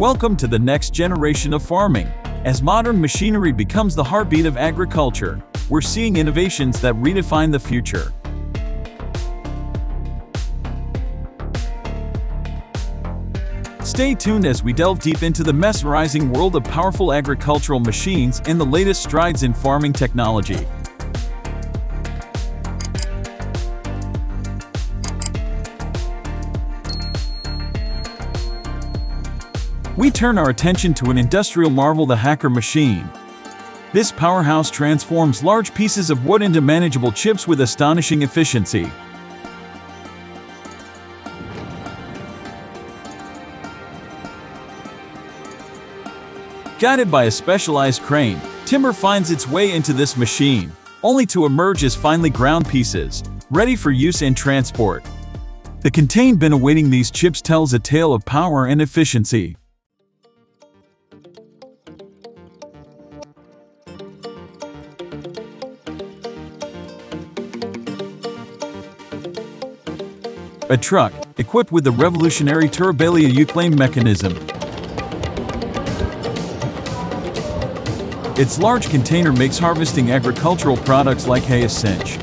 Welcome to the next generation of farming. As modern machinery becomes the heartbeat of agriculture, we're seeing innovations that redefine the future. Stay tuned as we delve deep into the mesmerizing world of powerful agricultural machines and the latest strides in farming technology. We turn our attention to an industrial marvel the Hacker machine. This powerhouse transforms large pieces of wood into manageable chips with astonishing efficiency. Guided by a specialized crane, timber finds its way into this machine, only to emerge as finely ground pieces, ready for use and transport. The contained bin awaiting these chips tells a tale of power and efficiency. A truck, equipped with the revolutionary Turbalia Uclame mechanism. Its large container makes harvesting agricultural products like hay a cinch.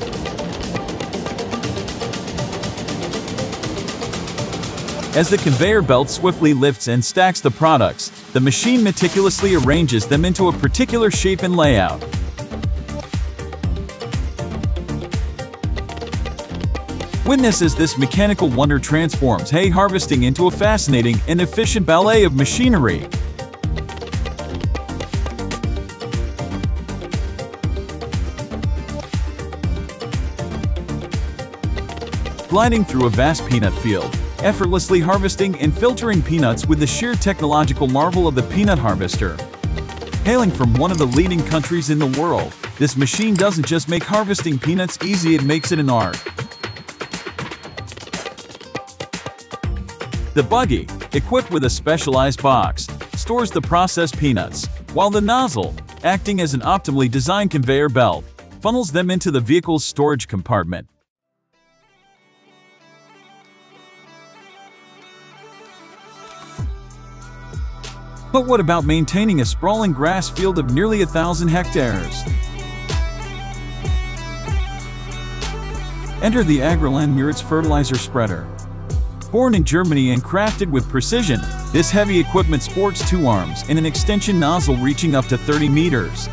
As the conveyor belt swiftly lifts and stacks the products, the machine meticulously arranges them into a particular shape and layout. Witness as this mechanical wonder transforms hay harvesting into a fascinating and efficient ballet of machinery. Gliding through a vast peanut field, effortlessly harvesting and filtering peanuts with the sheer technological marvel of the peanut harvester. Hailing from one of the leading countries in the world, this machine doesn't just make harvesting peanuts easy, it makes it an art. The buggy, equipped with a specialized box, stores the processed peanuts, while the nozzle, acting as an optimally designed conveyor belt, funnels them into the vehicle's storage compartment. But what about maintaining a sprawling grass field of nearly a thousand hectares? Enter the Agrland Muritz fertilizer spreader. Born in Germany and crafted with precision, this heavy equipment sports two arms and an extension nozzle reaching up to 30 meters.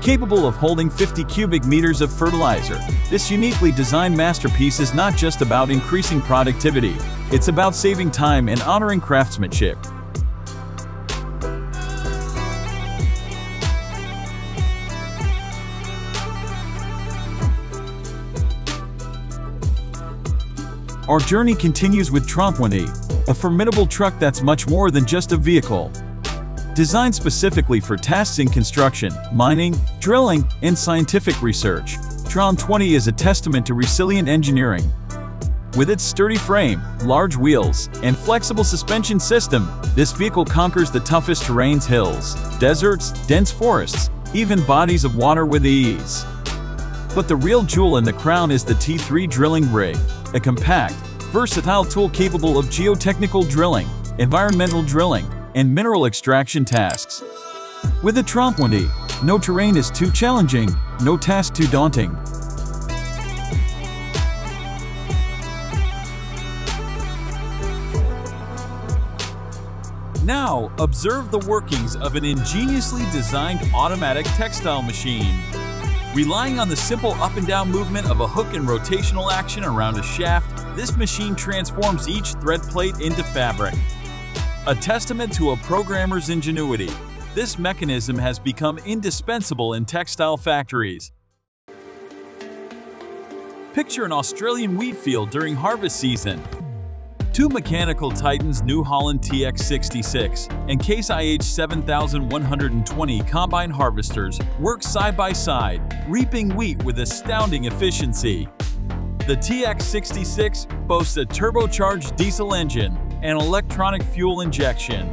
Capable of holding 50 cubic meters of fertilizer, this uniquely designed masterpiece is not just about increasing productivity, it's about saving time and honoring craftsmanship. Our journey continues with Tromp1E, a formidable truck that's much more than just a vehicle. Designed specifically for tasks in construction, mining, drilling, and scientific research, Tron20 is a testament to resilient engineering. With its sturdy frame, large wheels, and flexible suspension system, this vehicle conquers the toughest terrains hills, deserts, dense forests, even bodies of water with ease. But the real jewel in the crown is the T3 drilling rig, a compact, versatile tool capable of geotechnical drilling, environmental drilling, and mineral extraction tasks. With the Tromp1E, no terrain is too challenging, no task too daunting. Now, observe the workings of an ingeniously designed automatic textile machine. Relying on the simple up and down movement of a hook and rotational action around a shaft, this machine transforms each thread plate into fabric. A testament to a programmer's ingenuity, this mechanism has become indispensable in textile factories. Picture an Australian wheat field during harvest season. Two mechanical Titans New Holland TX66 and Case IH 7120 combine harvesters work side by side, reaping wheat with astounding efficiency. The TX66 boasts a turbocharged diesel engine and electronic fuel injection.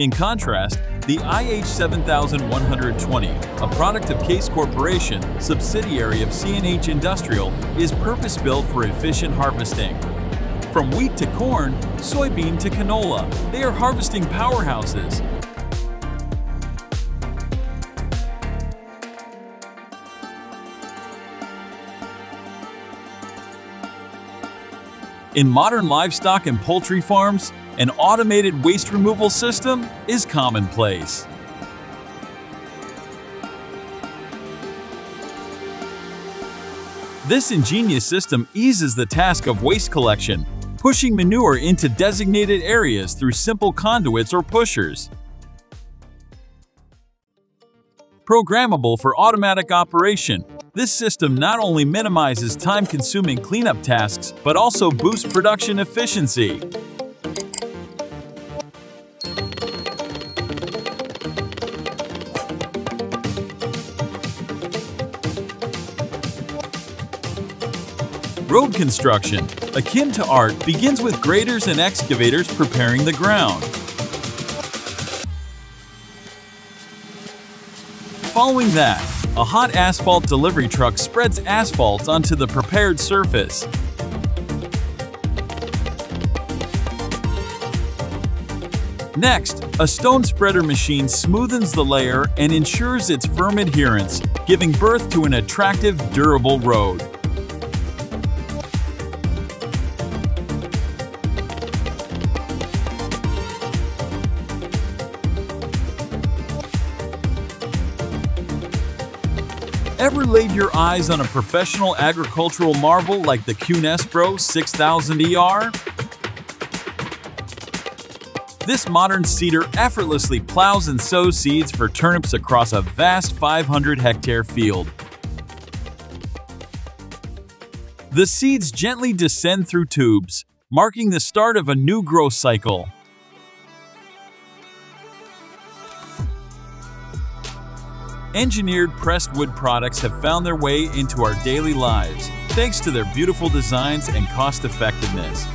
In contrast, the IH 7120, a product of Case Corporation, subsidiary of CNH Industrial, is purpose-built for efficient harvesting. From wheat to corn, soybean to canola, they are harvesting powerhouses. In modern livestock and poultry farms, an automated waste removal system is commonplace. This ingenious system eases the task of waste collection, pushing manure into designated areas through simple conduits or pushers. Programmable for automatic operation, this system not only minimizes time-consuming cleanup tasks, but also boosts production efficiency. Road construction, akin to art, begins with graders and excavators preparing the ground. Following that, a hot asphalt delivery truck spreads asphalt onto the prepared surface. Next, a stone spreader machine smoothens the layer and ensures its firm adherence, giving birth to an attractive, durable road. Laid your eyes on a professional agricultural marvel like the Kuhn Espro 6000ER? This modern seeder effortlessly plows and sows seeds for turnips across a vast 500-hectare field. The seeds gently descend through tubes, marking the start of a new growth cycle. Engineered pressed wood products have found their way into our daily lives, thanks to their beautiful designs and cost-effectiveness.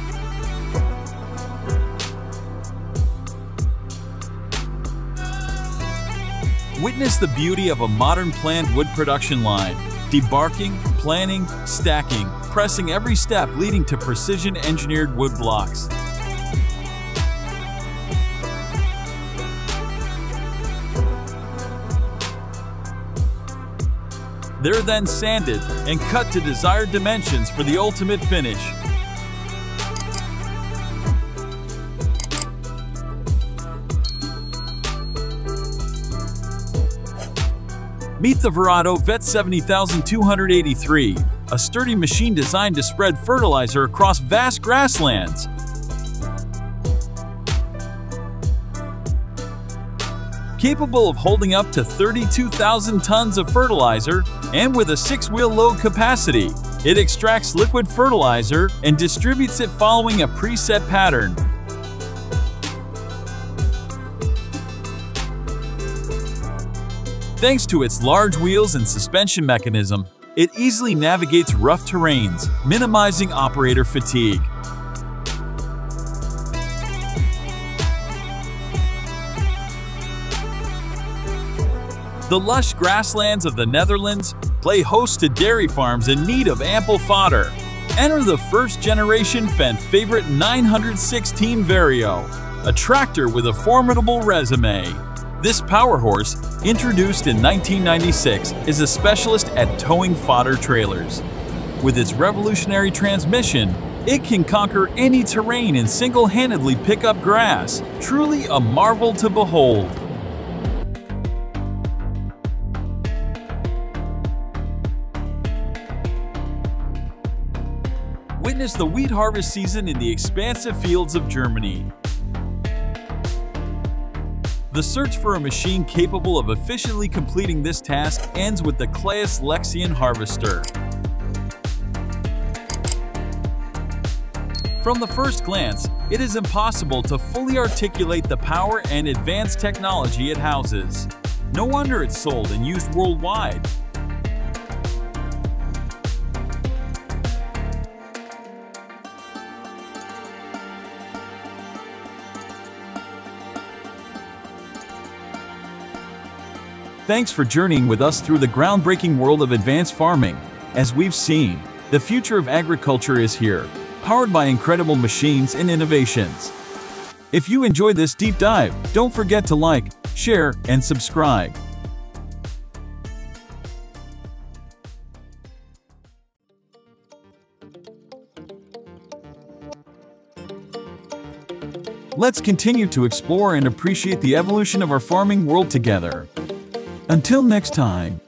Witness the beauty of a modern planned wood production line, debarking, planning, stacking, pressing every step leading to precision engineered wood blocks. They're then sanded and cut to desired dimensions for the ultimate finish. Meet the Vredo Vet 70283, a sturdy machine designed to spread fertilizer across vast grasslands. Capable of holding up to 32,000 tons of fertilizer and with a six-wheel load capacity, it extracts liquid fertilizer and distributes it following a preset pattern. Thanks to its large wheels and suspension mechanism, it easily navigates rough terrains, minimizing operator fatigue. The lush grasslands of the Netherlands play host to dairy farms in need of ample fodder. Enter the first-generation Fendt Favorit 916 Vario, a tractor with a formidable resume. This power horse, introduced in 1996, is a specialist at towing fodder trailers. With its revolutionary transmission, it can conquer any terrain and single-handedly pick up grass. Truly a marvel to behold. Witness the wheat harvest season in the expansive fields of Germany. The search for a machine capable of efficiently completing this task ends with the Claas Lexion harvester. From the first glance, it is impossible to fully articulate the power and advanced technology it houses. No wonder it's sold and used worldwide. Thanks for journeying with us through the groundbreaking world of advanced farming. As we've seen, the future of agriculture is here. powered by incredible machines and innovations. If you enjoyed this deep dive, don't forget to like, share, and subscribe. Let's continue to explore and appreciate the evolution of our farming world together. Until next time.